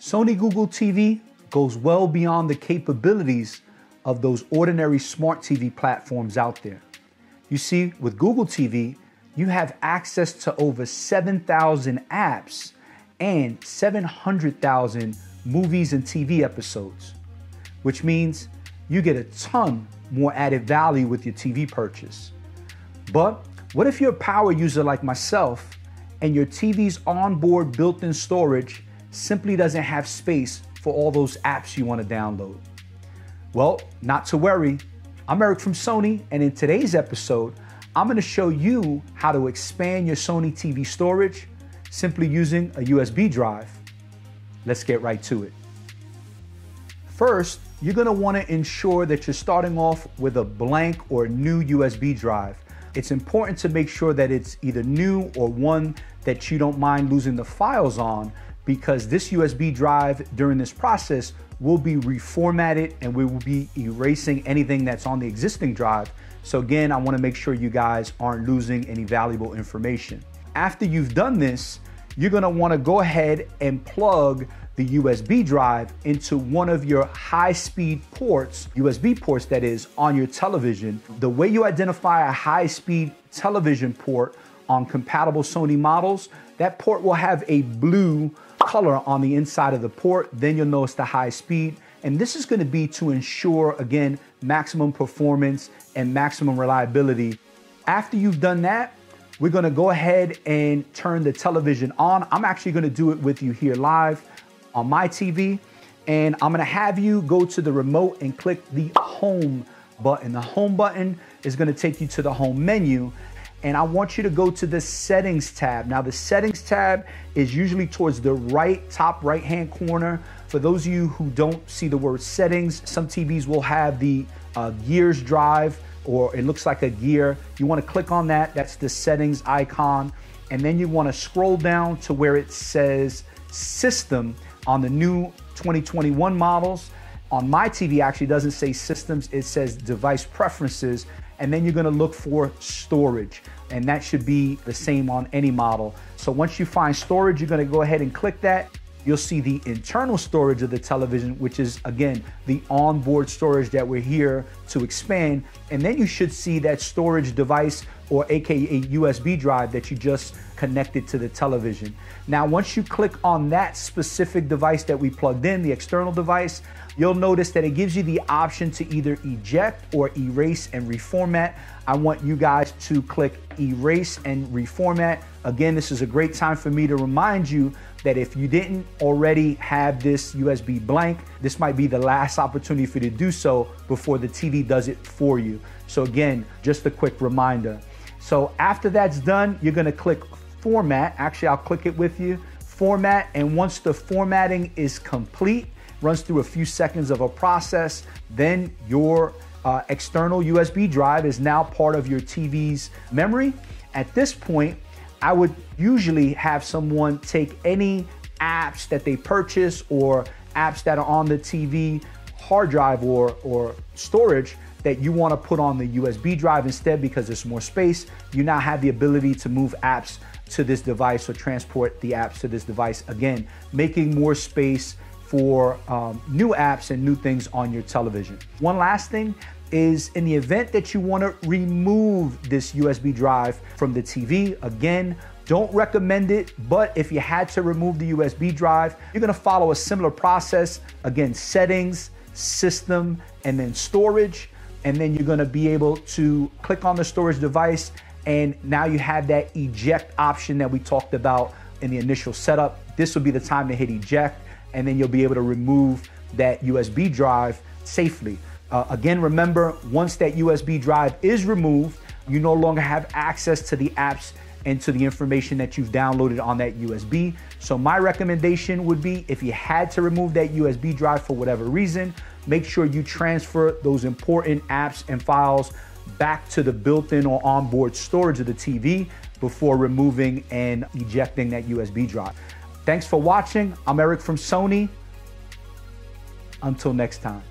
Sony Google TV goes well beyond the capabilities of those ordinary smart TV platforms out there. You see, with Google TV, you have access to over 7,000 apps and 700,000 movies and TV episodes, which means you get a ton more added value with your TV purchase. But what if you're a power user like myself and your TV's onboard built in storage simply doesn't have space for all those apps you want to download? Well, not to worry. I'm Eric from Sony, and in today's episode, I'm going to show you how to expand your Sony TV storage simply using a USB drive. Let's get right to it. First, you're going to want to ensure that you're starting off with a blank or new USB drive. It's important to make sure that it's either new or one that you don't mind losing the files on because this USB drive during this process will be reformatted and we will be erasing anything that's on the existing drive. So again, I wanna make sure you guys aren't losing any valuable information. After you've done this, you're gonna wanna go ahead and plug the USB drive into one of your high speed ports, USB ports that is, on your television. The way you identify a high speed television port on compatible Sony models, that port will have a blue color on the inside of the port. Then you'll notice the high speed. And this is gonna be to ensure, again, maximum performance and maximum reliability. After you've done that, we're gonna go ahead and turn the television on. I'm actually gonna do it with you here live on my TV. And I'm gonna have you go to the remote and click the home button. The home button is gonna take you to the home menu and I want you to go to the settings tab. Now the settings tab is usually towards the right, top right hand corner. For those of you who don't see the word settings, some TVs will have the uh, gears drive or it looks like a gear. You wanna click on that, that's the settings icon. And then you wanna scroll down to where it says system on the new 2021 models. On my TV actually doesn't say systems, it says device preferences and then you're gonna look for storage. And that should be the same on any model. So once you find storage, you're gonna go ahead and click that. You'll see the internal storage of the television, which is again, the onboard storage that we're here to expand. And then you should see that storage device or AKA USB drive that you just connected to the television. Now, once you click on that specific device that we plugged in, the external device, you'll notice that it gives you the option to either eject or erase and reformat. I want you guys to click erase and reformat. Again, this is a great time for me to remind you that if you didn't already have this USB blank, this might be the last opportunity for you to do so before the TV does it for you. So again, just a quick reminder. So after that's done, you're gonna click format. Actually, I'll click it with you. Format, and once the formatting is complete, runs through a few seconds of a process, then your uh, external USB drive is now part of your TV's memory. At this point, I would usually have someone take any apps that they purchase or apps that are on the TV hard drive or, or storage that you want to put on the USB drive instead because there's more space. You now have the ability to move apps to this device or transport the apps to this device. Again, making more space for um, new apps and new things on your television. One last thing is in the event that you want to remove this USB drive from the TV, again, don't recommend it, but if you had to remove the USB drive, you're gonna follow a similar process. Again, settings, system, and then storage. And then you're gonna be able to click on the storage device, and now you have that eject option that we talked about in the initial setup. This will be the time to hit eject and then you'll be able to remove that USB drive safely. Uh, again, remember, once that USB drive is removed, you no longer have access to the apps and to the information that you've downloaded on that USB. So my recommendation would be if you had to remove that USB drive for whatever reason, make sure you transfer those important apps and files back to the built-in or onboard storage of the TV before removing and ejecting that USB drive. Thanks for watching. I'm Eric from Sony. Until next time.